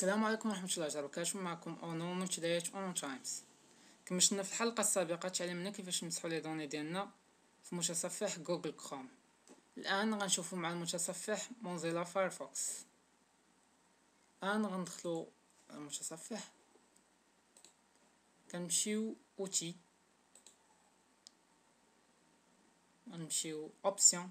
السلام عليكم ورحمة الله وبركاته. معكم؟ اونو منتديات اون تايمز كما شفنا في الحلقة السابقة تعلمنا كيفاش نمسحو les données ديالنا في متصفح جوجل كروم الآن غنشوفو مع المتصفح موزيلا فايرفوكس الآن غندخلو المتصفح. كنمشيو أوتي. غنمشيو options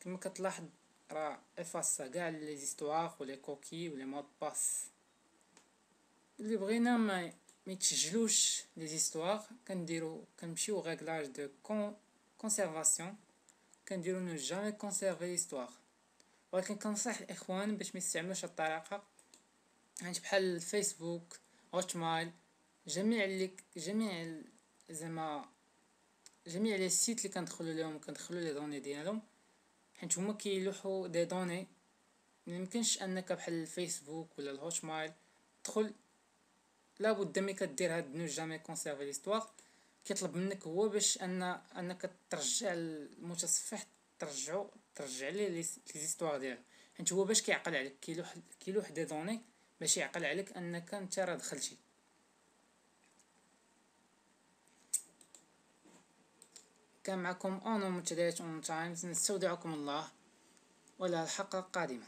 كما كتلاحظ راه effacé كاع les histoires و les cookies و les mots de passe. اللي بغينا ما يتسجلوش les histoires كنديرو كنمشيو réglages de conservation كنديرو ne jamais conserver l'histoire ولكن كنصح الإخوان باش ما يستعملوش الطريقة. يعني بحال الفيسبوك هوتمايل جميع اللي جميع زعما جميع les sites اللي كندخلو لهم كندخلو les données ديالهم حيت هما كيلوحو des données. ميمكنش انك بحال الفيسبوك ولا الهوتمايل تدخل. لابد ملي كدير هاد ne jamais conserver l'histoire. كيطلب منك هو باش ان أنك ترجع المتصفح ترجعو ترجع ليه les histoires ديالو. حيت هو باش كيعقل عليك كيلوح كيلوح des données باش يعقل عليك أنك انت راه دخلتي. كان معكم اونو منتديات اون تايمز نستودعكم الله والى الحلقة القادمة